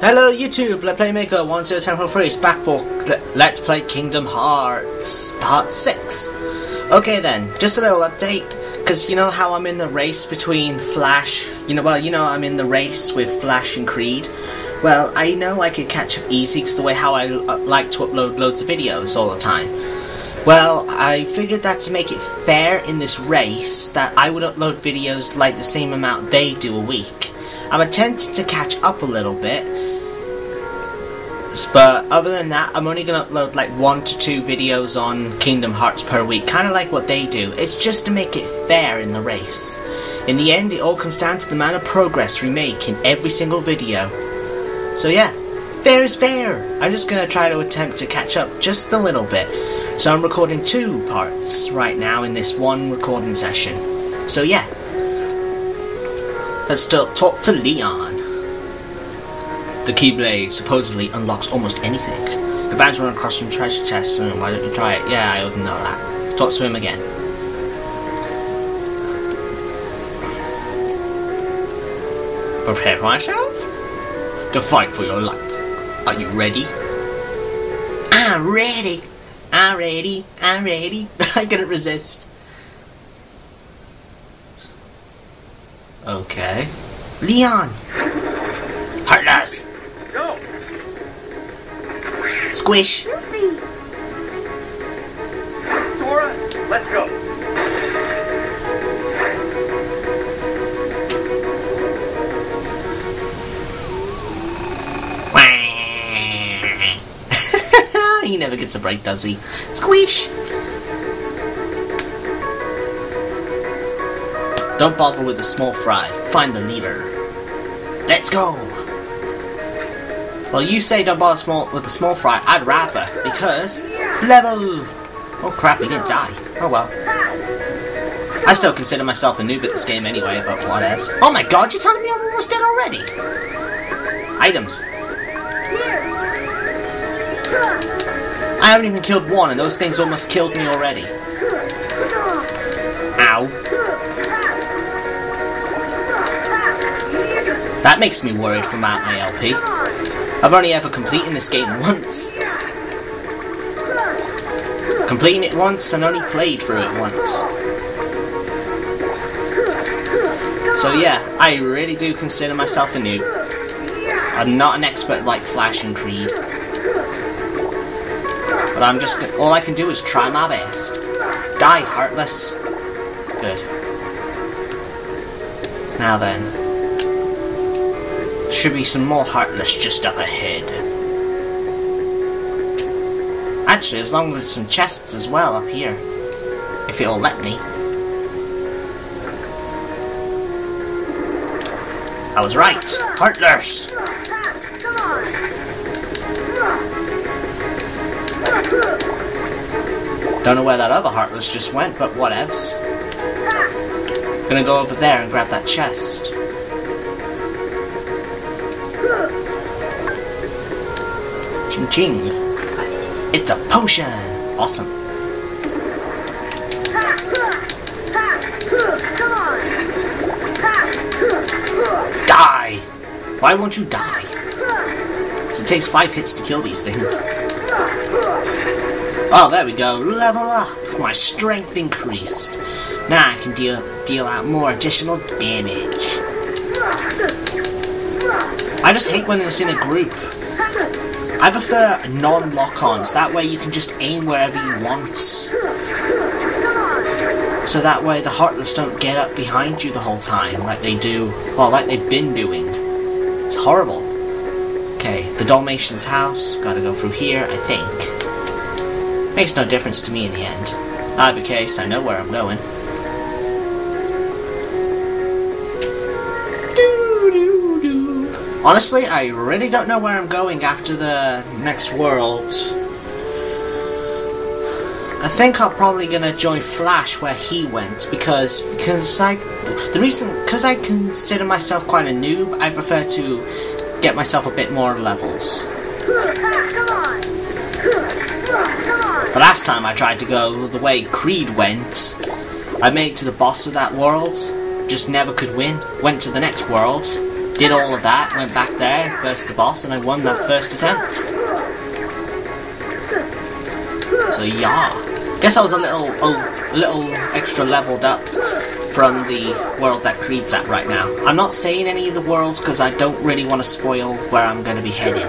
Hello YouTube, Let's Playmaker 1073 is back for Let's Play Kingdom Hearts Part 6. Okay then, just a little update, because you know how I'm in the race between Flash, you know, well, you know I'm in the race with Flash and Creed. Well, I know I could catch up easy because the way how I uh, like to upload loads of videos all the time. Well, I figured that to make it fair in this race, that I would upload videos like the same amount they do a week. I'm attempting to catch up a little bit, but other than that, I'm only going to upload like one to two videos on Kingdom Hearts per week, kind of like what they do. It's just to make it fair in the race. In the end, it all comes down to the amount of progress we make in every single video. So yeah, fair is fair. I'm just going to try to attempt to catch up just a little bit. So I'm recording two parts right now in this one recording session. So yeah, let's still talk to Leon. The Keyblade supposedly unlocks almost anything. The badge run across from treasure chests, and why don't you try it? Yeah, I wouldn't know that. Talk to him again. Prepare for myself? To fight for your life. Are you ready? I'm ready. I'm ready. I'm ready. I couldn't resist. Okay. Leon! Heartless! Squish! Sora, let's go! he never gets a break, does he? Squish! Don't bother with the small fry. Find the leader. Let's go! Well, you say don't bother small with the small fry. I'd rather, because level. Oh crap! He didn't die. Oh well. I still consider myself a noob at this game anyway, but what else? Oh my god! You're telling me I'm almost dead already? Items. I haven't even killed one, and those things almost killed me already. Ow. That makes me worried for my LP. I've only ever completed this game once. Completing it once and only played through it once. So yeah, I really do consider myself a noob. I'm not an expert like Flash and Creed. But I'm just all I can do is try my best. Die, Heartless. Good. Now then. Should be some more Heartless just up ahead. Actually, as long as some chests as well up here. If it'll let me. I was right. Heartless! Don't know where that other Heartless just went, but whatevs. Gonna go over there and grab that chest. Ching. It's a potion! Awesome. Die! Why won't you die? So it takes five hits to kill these things. Oh, there we go. Level up. My strength increased. Now I can deal deal out more additional damage. I just hate when it's in a group. I prefer non-lock-ons. That way you can just aim wherever you want. So that way the Heartless don't get up behind you the whole time like they do, well, like they've been doing. It's horrible. Okay, the Dalmatian's house. Gotta go through here, I think. Makes no difference to me in the end. Either case, I know where I'm going. Honestly, I really don't know where I'm going after the next world. I think I'm probably gonna join Flash where he went because because I the reason because I consider myself quite a noob, I prefer to get myself a bit more levels. The last time I tried to go the way Creed went, I made it to the boss of that world, just never could win. Went to the next world, Did all of that, went back there, first the boss, and I won that first attempt. So yeah. Guess I was a little a little extra leveled up from the world that Creed's at right now. I'm not saying any of the worlds because I don't really want to spoil where I'm going to be heading.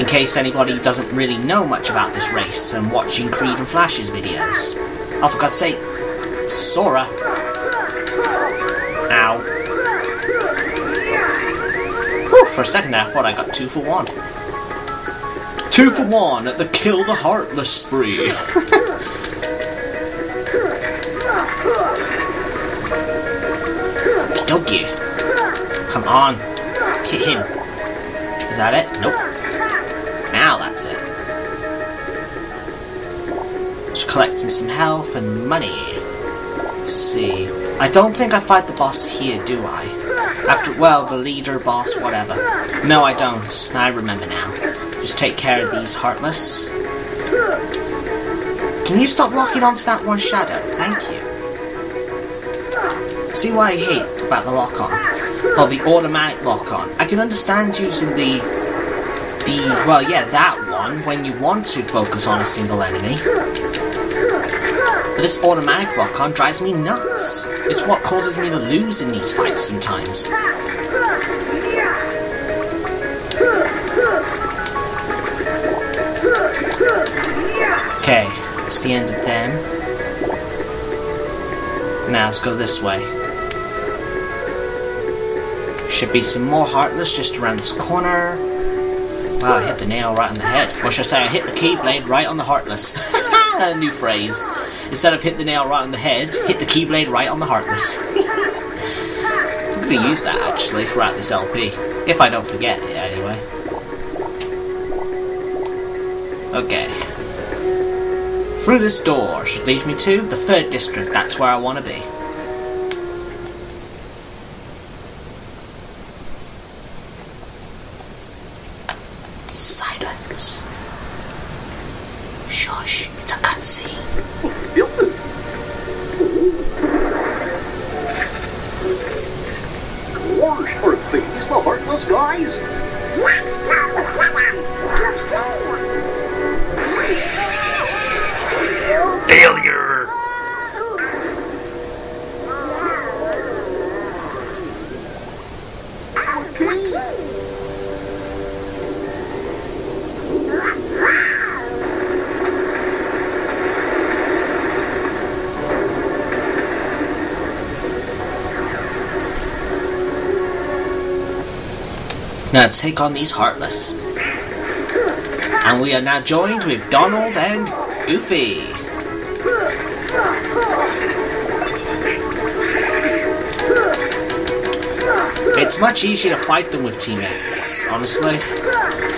In case anybody doesn't really know much about this race and watching Creed and Flash's videos. Oh, for God's sake. Sora. Ow. For a second there, I thought I got two for one. Two for one at the Kill the Heartless spree. Donkey. Come on. Hit him. Is that it? Nope. Now that's it. Just collecting some health and money. Let's see. I don't think I fight the boss here, do I? After, well, the leader, boss, whatever. No, I don't. I remember now. Just take care of these Heartless. Can you stop locking onto that one shadow? Thank you. See why I hate about the lock-on? Or the automatic lock-on. I can understand using the... The... Well, yeah, that one, when you want to focus on a single enemy. But this automatic lock-on drives me nuts. It's what causes me to lose in these fights sometimes. Okay, it's the end of them. Now let's go this way. Should be some more Heartless just around this corner. Wow, I hit the nail right on the head. Or should I say, I hit the Keyblade right on the Heartless. New phrase. Instead of hit the nail right on the head, hit the Keyblade right on the Heartless. I'm gonna use that actually throughout this LP. If I don't forget it, anyway. Okay. Through this door should lead me to the third district. That's where I want to be. Now take on these Heartless. And we are now joined with Donald and Goofy. It's much easier to fight them with teammates, honestly.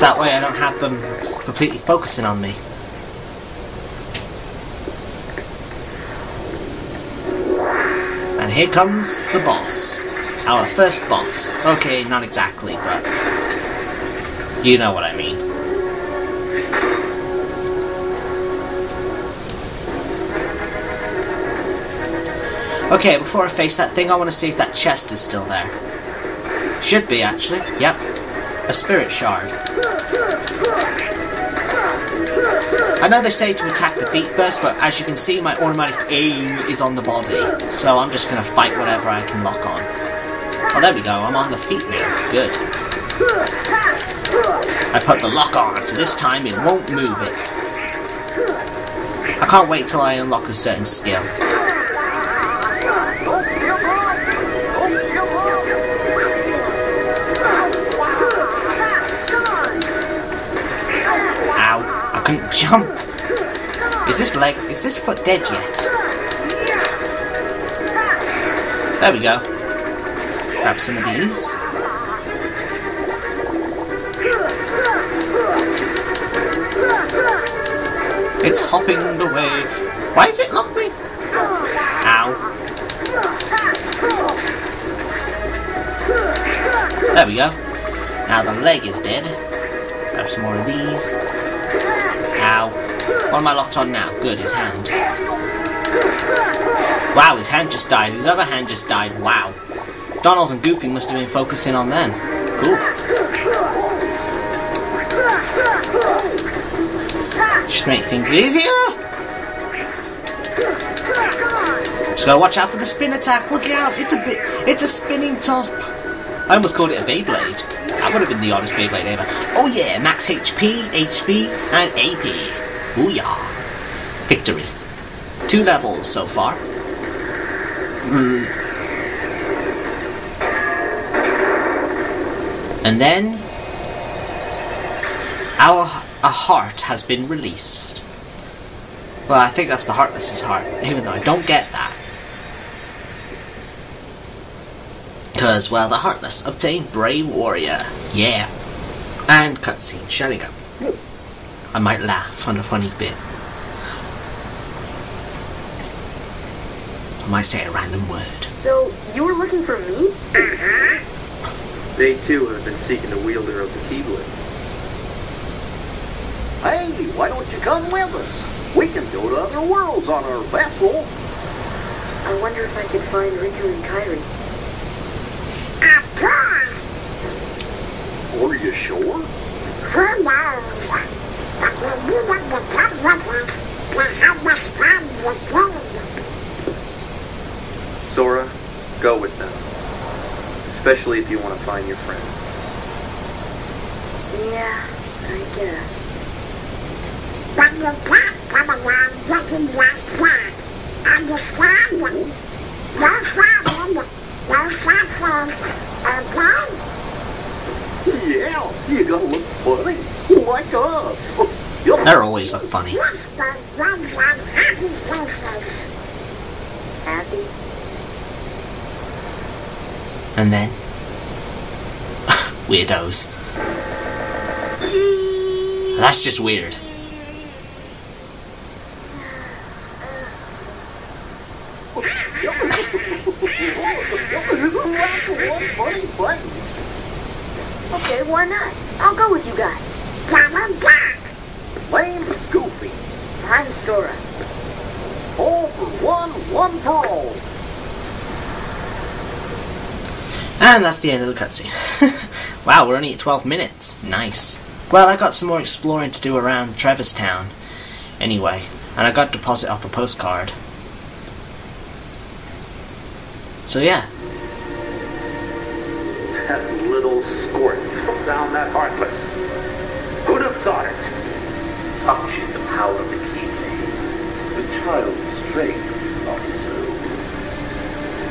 That way I don't have them completely focusing on me. And here comes the boss. Our first boss. Okay, not exactly, but you know what I mean. Okay, before I face that thing, I want to see if that chest is still there. Should be, actually. Yep. A spirit shard. I know they say to attack the feet first, but as you can see, my automatic aim is on the body. So I'm just going to fight whatever I can lock on. Oh, there we go. I'm on the feet now. Good. I put the lock on, so this time it won't move it. I can't wait till I unlock a certain skill. Ow. I couldn't jump. Is this leg, is this foot dead yet? There we go. Grab some of these. It's hopping away. Why is it lock me? Ow. There we go. Now the leg is dead. Grab some more of these. Ow. What am I locked on now? Good, his hand. Wow, his hand just died. His other hand just died. Wow. Donald and Goofy must have been focusing on them. Cool. Just make things easier. Just gotta watch out for the spin attack. Look out! It's a bit. It's a spinning top. I almost called it a Beyblade. That would have been the oddest Beyblade ever. Oh yeah, max HP, HP, and AP. Booyah! Victory. Two levels so far. Hmm. And then our a heart has been released. Well, I think that's the Heartless's heart, even though I don't get that. Because, well, the Heartless obtained Brave Warrior. Yeah. And cutscene. Shall we go? I might laugh on a funny bit. I might say a random word. So, you were looking for me? Mm-hmm. They too have been seeking the wielder of the Keyblade. Hey, why don't you come with us? We can go to other worlds on our vessel. I wonder if I could find Riku and Kairi. Of course. Are you sure? Who knows? But we need them to come with us to help us find the. Sora, go with them. Especially if you want to find your friends. Yeah, I guess. You can't come along looking like that. Understand? No problem. No suffering. Okay? Yeah, you gotta look funny, like us. They're always look funny. Yes, but ones on happy faces. Happy? And then. Weirdos. That's just weird. That's one funny place. Okay, why not? I'll go with you guys. Come on back. Name's Goofy. I'm Sora. All for one, one for all. And that's the end of the cutscene. wow, we're only at 12 minutes. Nice. Well, I got some more exploring to do around Traverse Town. Anyway, and I got a deposit off a postcard. So yeah, little squirt took down that Heartless. Who'd have thought it? Such is the power of the Keyblade. The child's strength is not so.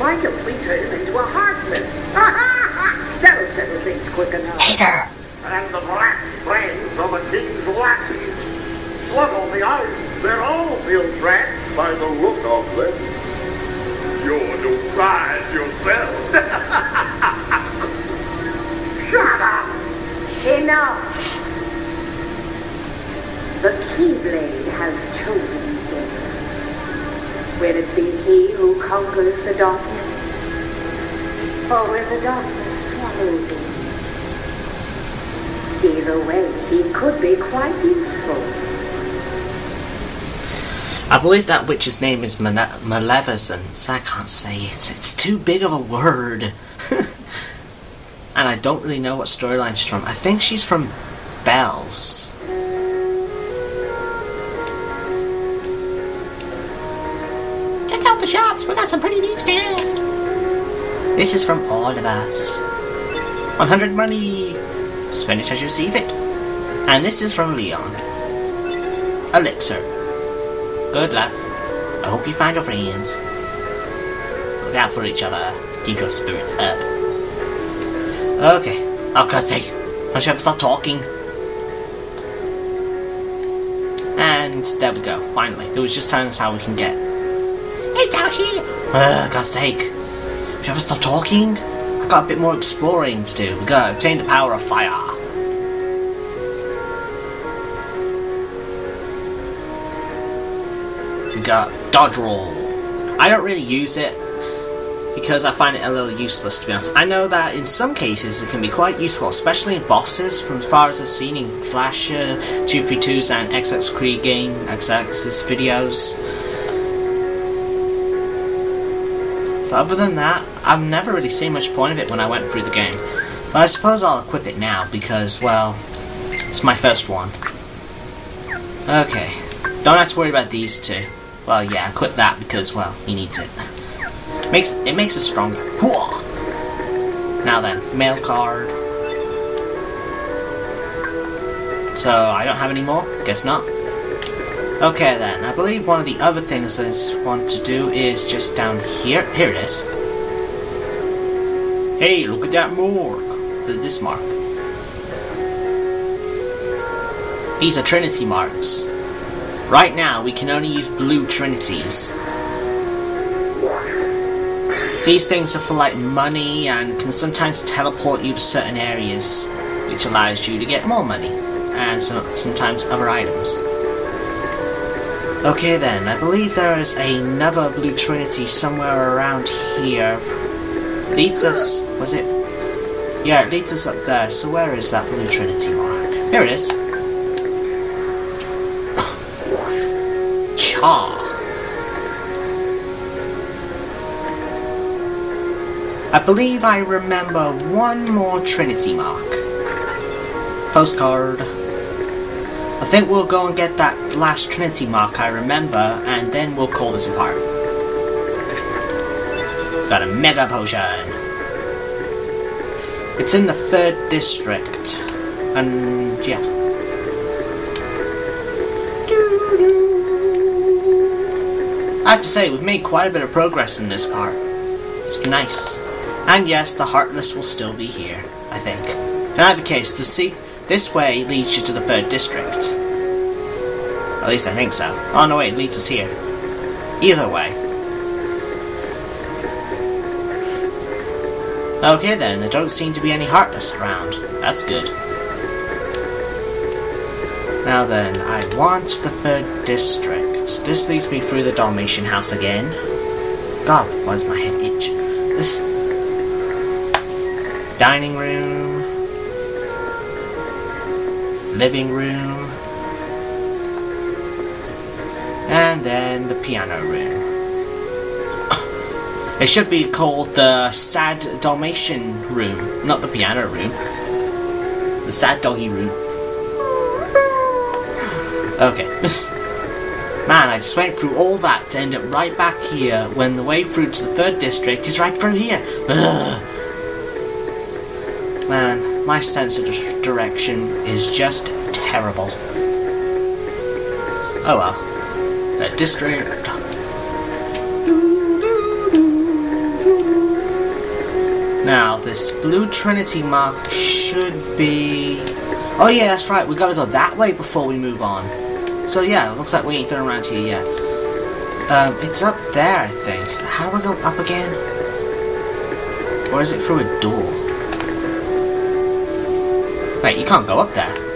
Why complete turn him into a heartless? Ha ha ha! That'll settle things quick enough. hater. And the black flames of the king's. Look on the eyes, they're all feel trapped by the look of them. You're no prize yourself. chosen him. Will it be he who conquers the darkness? Or will the darkness swallow him? Either way, he could be quite useful. I believe that witch's name is Male- Maleficent. I can't say it. It's too big of a word. and I don't really know what storyline she's from. I think she's from Bells. Shops. We got some pretty neat stuff. This is from all of us. 100 money. Spend it as you receive it. And this is from Leon. Elixir. Good luck. I hope you find your friends. Look out for each other. Keep your spirits up. Okay. Oh, God's sake. Don't you ever stop talking? And there we go. Finally. It was just telling us how we can get. Hey, Uh, God's sake. Don't you ever stop talking? I've got a bit more exploring to do. We gotta obtain the power of fire. We got dodge roll. I don't really use it because I find it a little useless to be honest. I know that in some cases it can be quite useful, especially in bosses, from as far as I've seen in Flash uh, 232's and XX Creed game, XX's videos. But other than that, I've never really seen much point of it when I went through the game. But I suppose I'll equip it now because, well, it's my first one. Okay. Don't have to worry about these two. Well, yeah, equip that because, well, he needs it. Makes It makes us stronger. Now then, mail card. So, I don't have any more? Guess not. Okay then, I believe one of the other things I want to do is just down here. Here it is. Hey, look at that mark. This mark. These are Trinity marks. Right now, we can only use blue Trinities. These things are for like money and can sometimes teleport you to certain areas, which allows you to get more money and some, sometimes other items. Okay then, I believe there is another Blue Trinity somewhere around here. Leads us, was it? Yeah, it leads us up there, so where is that Blue Trinity mark? Here it is. Cha! I believe I remember one more Trinity mark. Postcard. I think we'll go and get that last Trinity mark I remember, and then we'll call this apart. Got a Mega Potion! It's in the third district. And yeah. I have to say, we've made quite a bit of progress in this part. It's nice. And yes, the Heartless will still be here, I think. In either case, the sea this way leads you to the third district. At least I think so. Oh no wait, it leads us here. Either way. Okay then, there don't seem to be any Heartless around. That's good. Now then, I want the third district. This leads me through the Dalmatian house again. God, why does my head itch? This dining room, living room, and then the piano room. it should be called the Sad Dalmatian room, not the piano room. The Sad Doggy room. Okay. Man, I just went through all that to end up right back here when the way through to the third district is right through here. Ugh. Man, my sense of direction is just terrible. Oh well. That district. Now, this blue trinity mark should be... Oh yeah, that's right, we gotta go that way before we move on. So yeah, it looks like we ain't done around here yet. Um, it's up there, I think. How do I go up again? Or is it through a door? Wait, you can't go up there.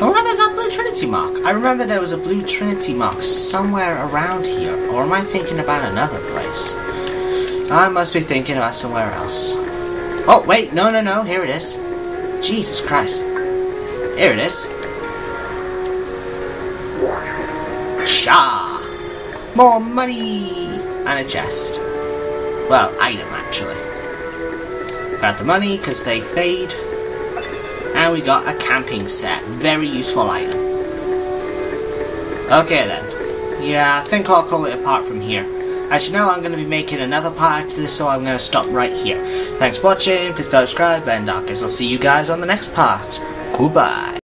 Happened to that blue trinity mark? I remember there was a blue trinity mark somewhere around here. Or am I thinking about another place? I must be thinking about somewhere else. Oh, wait, no, no, no, here it is. Jesus Christ. Here it is. Cha! More money! And a chest. Well, item, actually. Got the money, because they fade. And we got a camping set. Very useful item. Okay then. Yeah, I think I'll call it apart from here. As you know, I'm going to be making another part to this, so I'm going to stop right here. Thanks for watching, please subscribe, and I guess I'll see you guys on the next part. Goodbye.